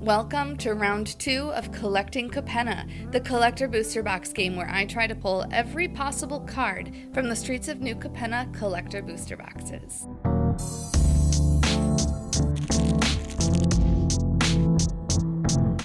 Welcome to round two of Collecting Capenna, the collector booster box game where I try to pull every possible card from the Streets of New Capenna collector booster boxes.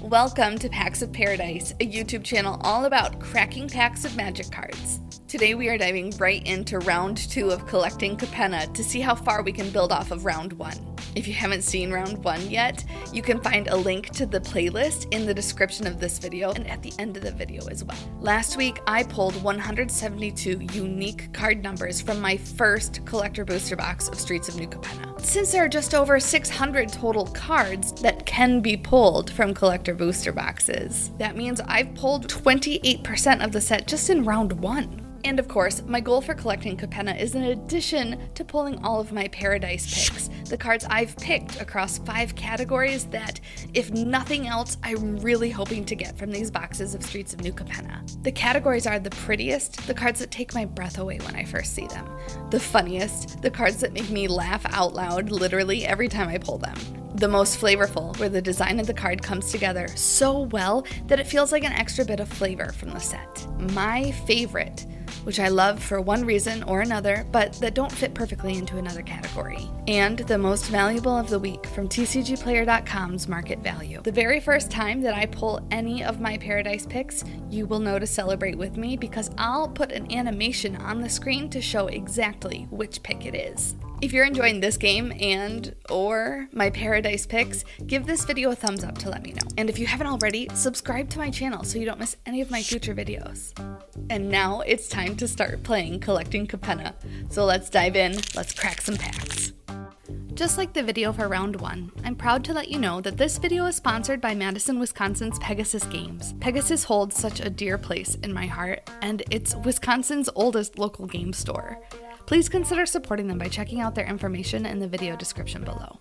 Welcome to Packs of Paradise, a YouTube channel all about cracking packs of magic cards. Today we are diving right into round two of collecting Capenna to see how far we can build off of round one. If you haven't seen round one yet, you can find a link to the playlist in the description of this video and at the end of the video as well. Last week, I pulled 172 unique card numbers from my first collector booster box of Streets of New Capenna. Since there are just over 600 total cards that can be pulled from collector booster boxes, that means I've pulled 28% of the set just in round one. And of course, my goal for collecting Capenna is in addition to pulling all of my Paradise picks, the cards I've picked across five categories that, if nothing else, I'm really hoping to get from these boxes of Streets of New Capenna. The categories are the prettiest, the cards that take my breath away when I first see them, the funniest, the cards that make me laugh out loud literally every time I pull them, the most flavorful, where the design of the card comes together so well that it feels like an extra bit of flavor from the set. My favorite which I love for one reason or another, but that don't fit perfectly into another category. And the most valuable of the week from TCGplayer.com's market value. The very first time that I pull any of my Paradise picks, you will know to celebrate with me because I'll put an animation on the screen to show exactly which pick it is. If you're enjoying this game and or my Paradise picks, give this video a thumbs up to let me know. And if you haven't already, subscribe to my channel so you don't miss any of my future videos. And now it's time to start playing Collecting Capenna. So let's dive in, let's crack some packs. Just like the video for round one, I'm proud to let you know that this video is sponsored by Madison, Wisconsin's Pegasus Games. Pegasus holds such a dear place in my heart, and it's Wisconsin's oldest local game store please consider supporting them by checking out their information in the video description below.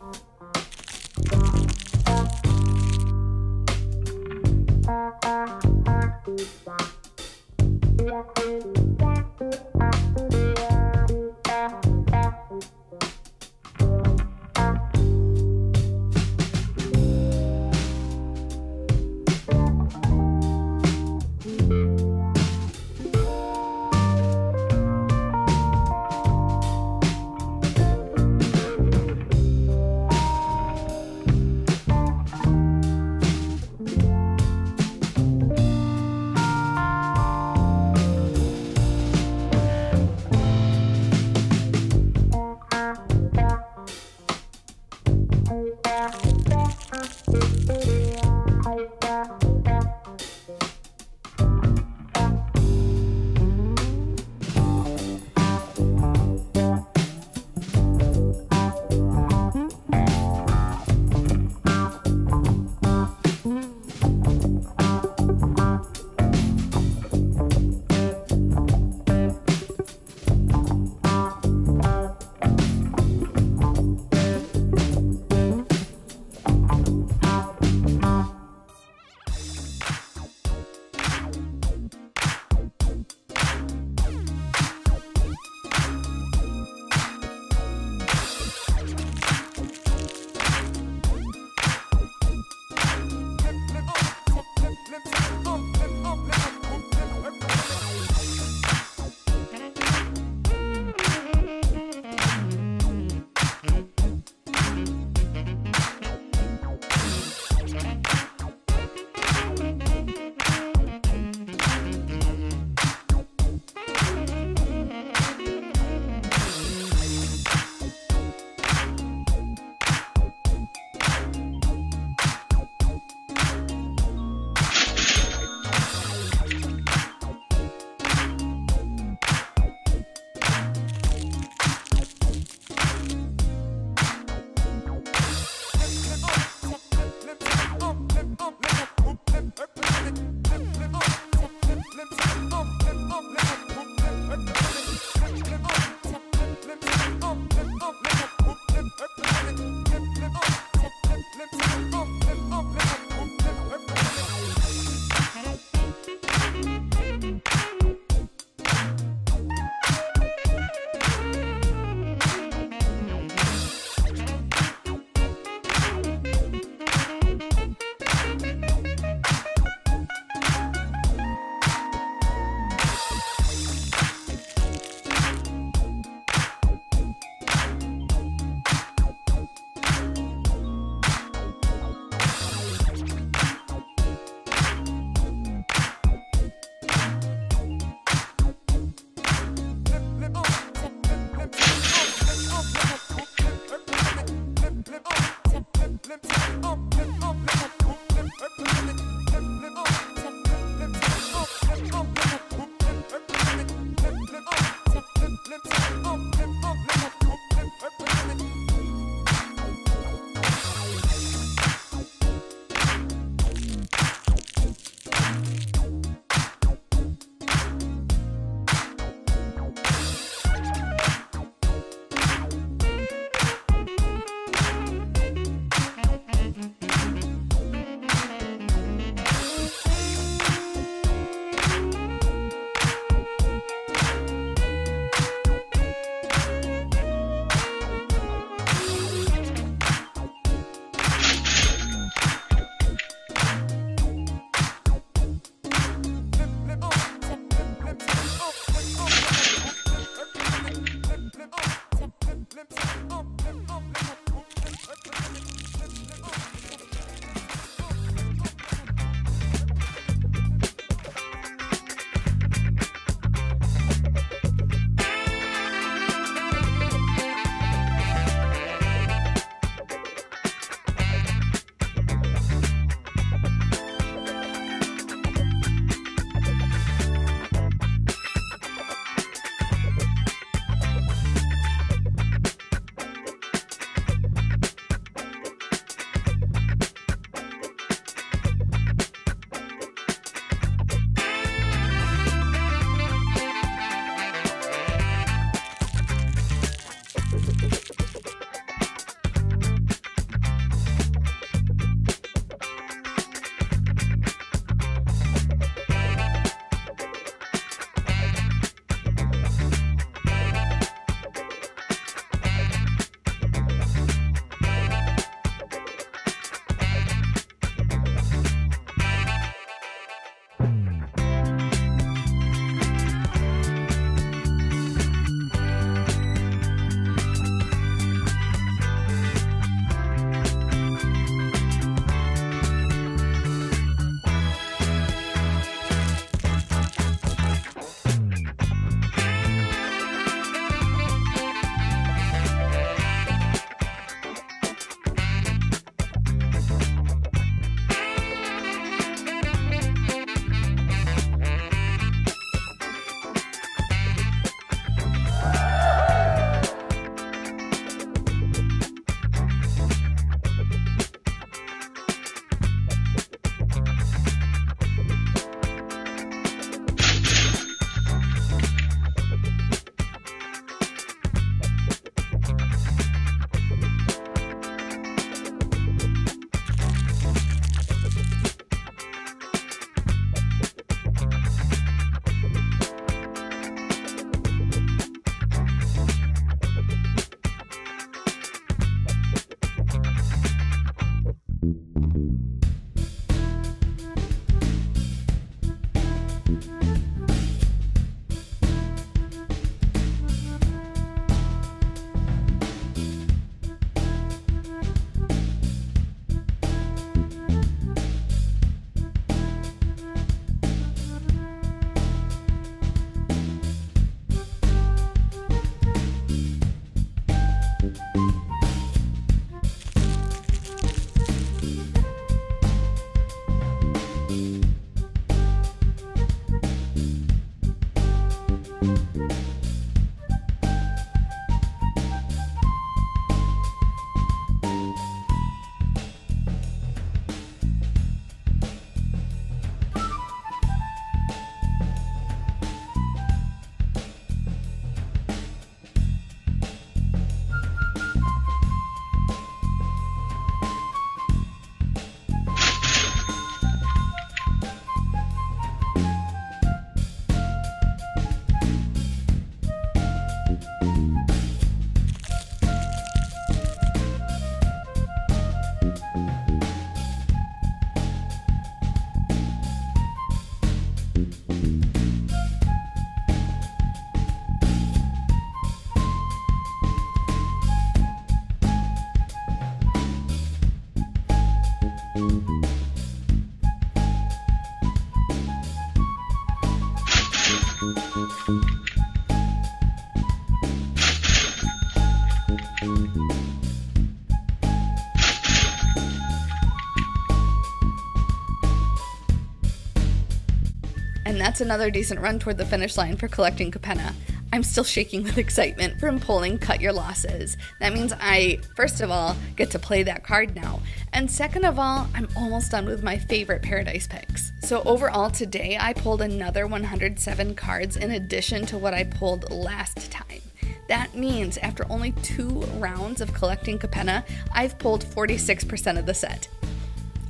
And that's another decent run toward the finish line for collecting Capenna. I'm still shaking with excitement from pulling Cut Your Losses. That means I, first of all, get to play that card now. And second of all, I'm almost done with my favorite Paradise picks. So overall, today I pulled another 107 cards in addition to what I pulled last time. That means after only two rounds of collecting Capenna, I've pulled 46% of the set.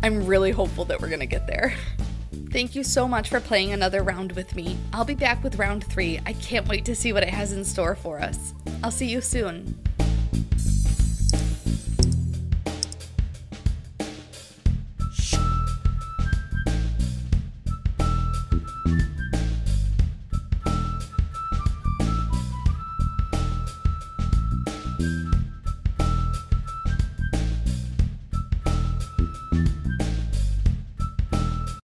I'm really hopeful that we're gonna get there. Thank you so much for playing another round with me. I'll be back with round three. I can't wait to see what it has in store for us. I'll see you soon.